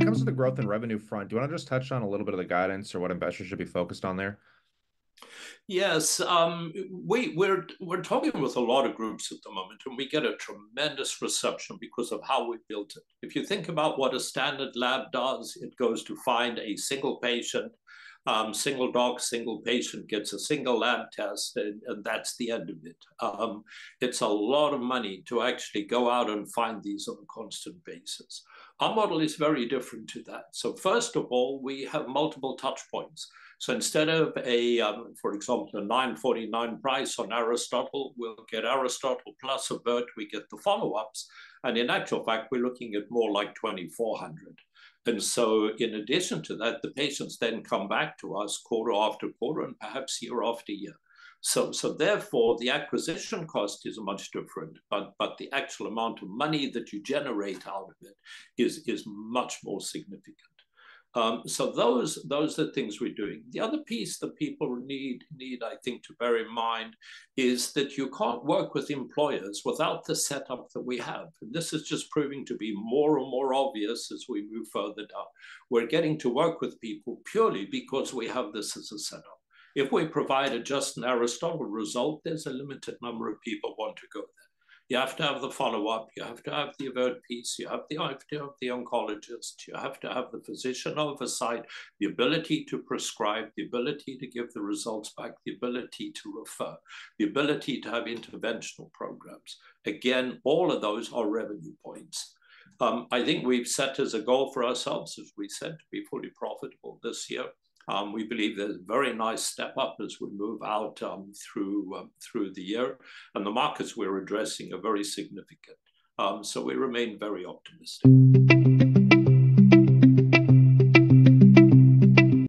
growth and revenue front, do you want to just touch on a little bit of the guidance or what investors should be focused on there? Yes. Um, we're We're talking with a lot of groups at the moment, and we get a tremendous reception because of how we built it. If you think about what a standard lab does, it goes to find a single patient, Um, single doc, single patient, gets a single lab test, and that's the end of it. Um, it's a lot of money to actually go out and find these on a constant basis. Our model is very different to that. So first of all, we have multiple touch points. So instead of, a, um, for example, a 949 price on Aristotle, we'll get Aristotle plus a AVERT, we get the follow-ups, and in actual fact, we're looking at more like 2,400. And so in addition to that, the patients then come back to us quarter after quarter and perhaps year after year. So so therefore, the acquisition cost is much different, but, but the actual amount of money that you generate out of it is is much more significant. Um, so those those are the things we're doing. The other piece that people need, need I think, to bear in mind is that you can't work with employers without the setup that we have. And this is just proving to be more and more obvious as we move further down. We're getting to work with people purely because we have this as a setup. If we provide a just an Aristotle result, there's a limited number of people want to go there. You have to have the follow-up, you have to have the AVERT piece, you have the to have the oncologist, you have to have the physician oversight, the ability to prescribe, the ability to give the results back, the ability to refer, the ability to have interventional programs. Again, all of those are revenue points. Um, I think we've set as a goal for ourselves, as we said, to be fully profitable this year. Um, we believe there's a very nice step up as we move out um, um, through the year, and the markets we're addressing are very significant. So we remain very optimistic.